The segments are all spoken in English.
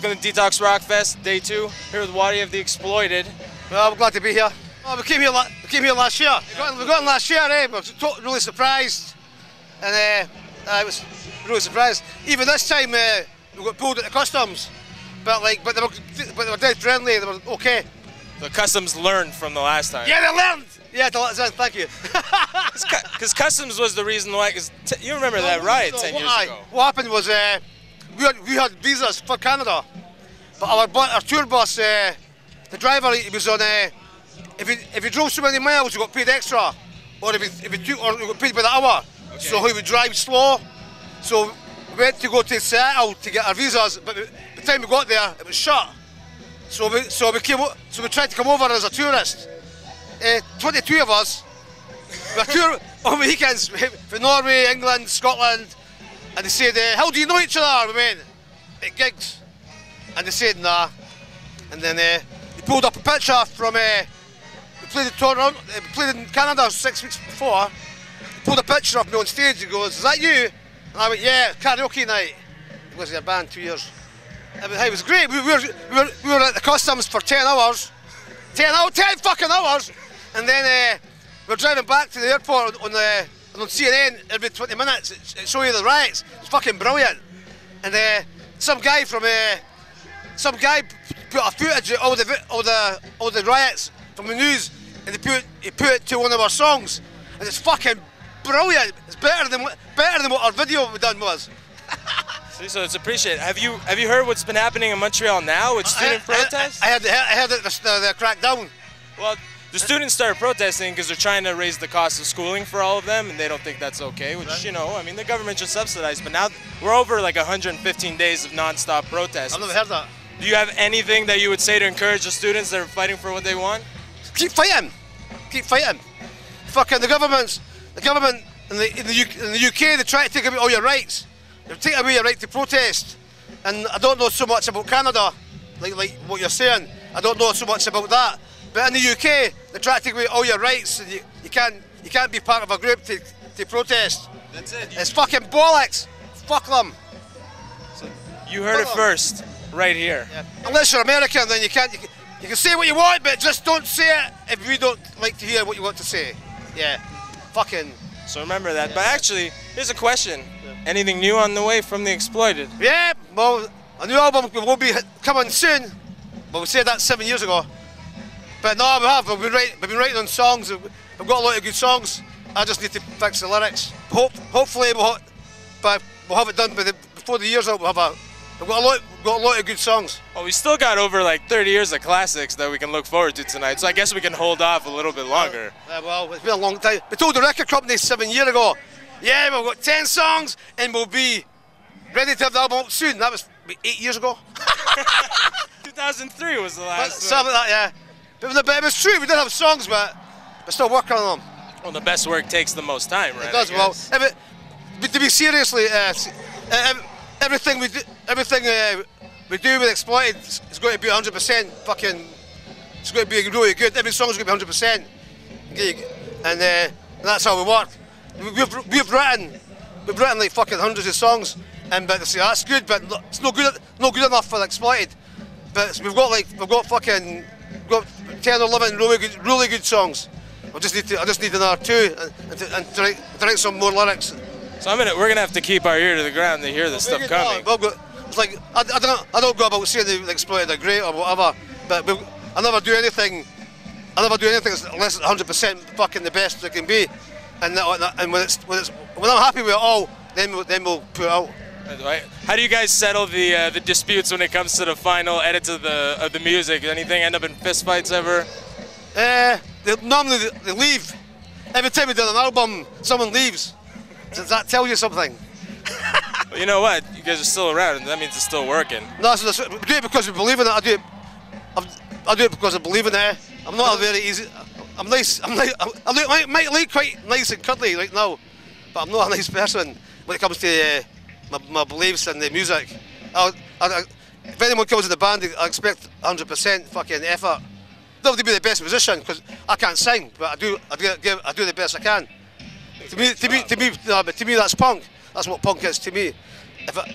Welcome to D-Tox Rockfest, day two. Here with Wattie of the Exploited. Well, I'm glad to be here. Oh, we came here. La- we came here last year. We got, we got in last year, eh? We were to- really surprised, and uh, I was really surprised. Even this time, uh, we got pulled at the customs, but like, but they were, but they were dead friendly. They were okay. The customs learned from the last time. Yeah, they learned. Yeah, they learned. Thank you. Because customs was the reason why. Cause you remember that riot So 10 what, years ago. What happened was uh, we had we had visas for Canada, but our our tour bus, uh, the driver, he was on. Uh, if you if you drove so many miles, you got paid extra, or if you if you took, or you got paid by the hour. So he would drive slow. So we went to go to Seattle to get our visas, but by the time we got there, it was shut. So we so we came so we tried to come over as a tourist. Uh, 22 of us. We tour on weekends for Norway, England, Scotland, and they said, uh, "How do you know each other?" We went at gigs, and they said, "Nah." And then uh, pulled up a picture from. Uh, we played Toronto, uh, we played in Canada six weeks before. They pulled a picture of me on stage. He goes, "Is that you?" And I went, "Yeah, karaoke night." He was in a band two years. It was, it was great. We were, we, were, we were at the customs for 10 hours. 10 hours, 10 fucking hours! And then uh, we were driving back to the airport on the on CNN every 20 minutes. It, it showed you the riots. It's fucking brilliant. And uh, some guy from uh, some guy put a footage of all the all the all the riots from the news, and he put he put it to one of our songs, and it's fucking brilliant. It's better than what- better than what our video we done was. See, so it's appreciated. Have you have you heard what's been happening in Montreal now with student I, I- protests? I, I had I had the, the, the crackdown. well, the students started protesting because they're trying to raise the cost of schooling for all of them, and they don't think that's okay. Which you know, I mean, the government should subsidize. But now we're over like 115 days of nonstop protests. I've that. Do you have anything that you would say to encourage the students that are fighting for what they want? keep fighting, keep fighting. Fucking the governments, the government in the in the, UK, in the UK, they try to take away all your rights. They take away your right to protest. And I don't know so much about Canada, like like what you're saying. I don't know so much about that. But in the UK, they try to take away all your rights, and you, you can't you can't be part of a group to, to protest. That's it. It's fucking bollocks. Fuck them. You heard it Hold on. first, right here. Unless you're American, then you can't. You can, you can say what you want, but just don't say it if we don't like to hear what you want to say. Yeah. Fucking. So remember that. But actually, here's a question. Anything new on the way from the Exploited? Yeah. Well, a new album will be coming soon. But we said that seven years ago. But no, we have. We've been, write, we've been writing on songs. We've got a lot of good songs. I just need to fix the lyrics. Hope, hopefully, we'll, but we'll have it done by the, before the year's out. We'll have a. We've got a lot. We've got a lot of good songs. Well, we still got over like 30 years of classics that we can look forward to tonight. So I guess we can hold off a little bit longer. Uh, well, it's been a long time. We told the record company seven years ago, yeah, we've got 10 songs and we'll be ready to have the album out soon. That was eight years ago. 2003 was the last. something like that, yeah. But, it was- but it was true, we did have songs, but we're still working on them. Well, the best work takes the most time, right? It does well. it, but to be seriously, uh, uh, ev- everything we do, everything uh, we do with Exploited is is going to be 100% fucking. It's going to be really good. Every song's going to be 100%. Okay, And uh, that's how we work. We- We've, we've written, we've written like fucking hundreds of songs, and but they say that's good, but it's no good, no good enough for Exploited. But we've got like we've got fucking, we've got 10 or 11 really good, really good songs. I just need to, I just need another two, and, and, to, and to, write, to write some more lyrics. So I'm gonna, we're gonna have to keep our ear to the ground to hear this stuff coming. Well, it's like I, I don't I don't go about saying they exploited are great or whatever, but we, I never do anything. I never do anything unless it's 100 percent fucking the best it can be, and that, and when it's when it's when I'm happy with it all, then we'll, then we'll put it out. How do you guys settle the uh, the disputes when it comes to the final edits of the of the music? Anything end up in fistfights ever? Uh, they, normally they, leave. Every time we do an album, someone leaves. Does that tell you something? Well, you know what? You guys are still around, and that means it's still working. No, so that's- we do it because we believe in it. I do it. I do it because I believe in it. I'm not a very easy. I'm nice. I'm nice. I might look quite nice and cuddly right now, but I'm not a nice person when it comes to uh, my, my beliefs and the music. I, I, if anyone comes in the band, I expect 100% fucking effort. Not to be the best musician because I can't sing, but I do. I do, I do the best I can. To me, to me, to me, no, but to me, that's punk. That's what punk is to me. If I,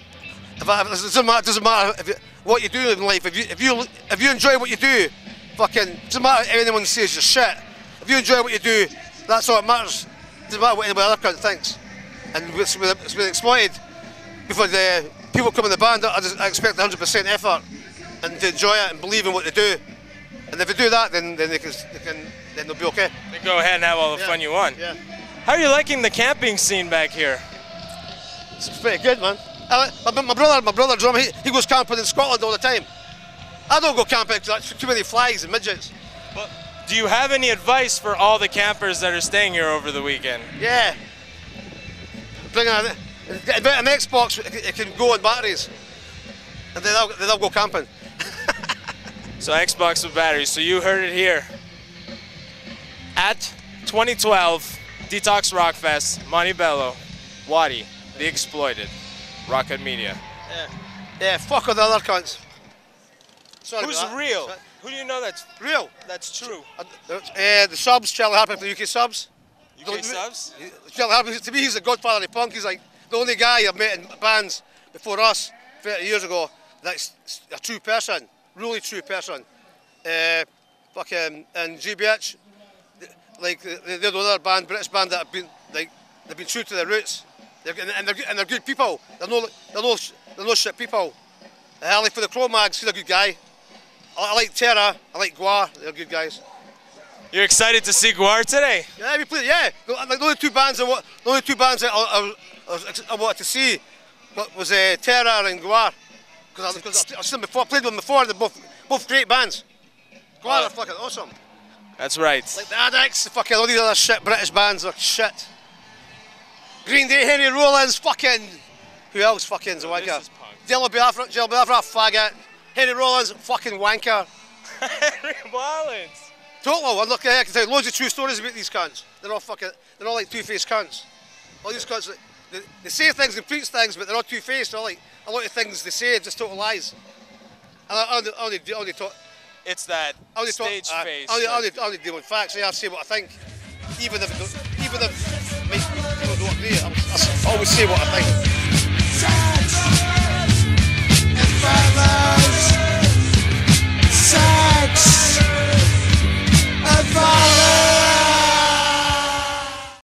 If I, it doesn't matter. It doesn't matter if you, what you do in life. If you if you if you enjoy what you do, fucking doesn't matter if anyone says you're shit. If you enjoy what you do, that's all that matters. It doesn't matter what anybody cunt thinks. And it's been, it's been exploited before the uh, people come in the band. I, just, I expect 100% effort and to enjoy it and believe in what they do. And if they do that, then then they can, they can then they'll be okay. Then go ahead and have all the Yeah. fun you want. Yeah. How are you liking the camping scene back here? It's pretty good, man. I, my, my brother, my brother drummer, he, he goes camping in Scotland all the time. I don't go camping because that's too many flies and midgets. But do you have any advice for all the campers that are staying here over the weekend? Yeah. Bring a, an Xbox, it, can go on batteries. And then I'll, then I'll go camping. So Xbox with batteries. So you heard it here. At 2012 D-Tox Rockfest, Montebello, Wattie, The Exploited, Raw Cut Media. Yeah. Yeah, fuck all the other cunts. Sorry Who's real? Who do you know that's Real. that's true? Uh, uh, the subs, Charlie Harper from the UK subs. UK subs? Charlie Harper, to me, he's the godfather of punk. He's like the only guy I've met in bands before us 30 years ago that's a true person, really true person. Uh, fucking, and GBH, like they're the other band, British band that have been like they've been true to their roots, they're, and, they're, good- and they're good people. They're no, they're no, they're no shit people. I like for the Cro-Mags, he's a good guy. I, like Terror, I like Gwar, they're good guys. You're excited to see Gwar today? Yeah, we played. Yeah, the, like, the only two bands I the only two bands I, I, I, wanted to see what was uh, Terror and Gwar because I, have seen them before, played with them before. They're both both great bands. Gwar Uh, are fucking awesome. That's right. Like the Adicts, the fucking all these other shit British bands are shit. Green Day, Henry Rollins, fucking who else? Fucking is a wanker. is punk. Jello Biafra, Jello Biafra, faggot. Henry Rollins, fucking wanker. Henry Rollins. Total, I'm looking I can tell you loads of true stories about these cunts. They're all fucking, they're all like two-faced cunts. All these cunts, they, say things and preach things, but they're not two-faced. Like a lot of things they say are just total lies. And I, only, I, only, only talk. It's that I only stage talk, face. I only, only, only deal with facts. I say what I think, even if even if people don't agree. I, I always say what I think. Five hours.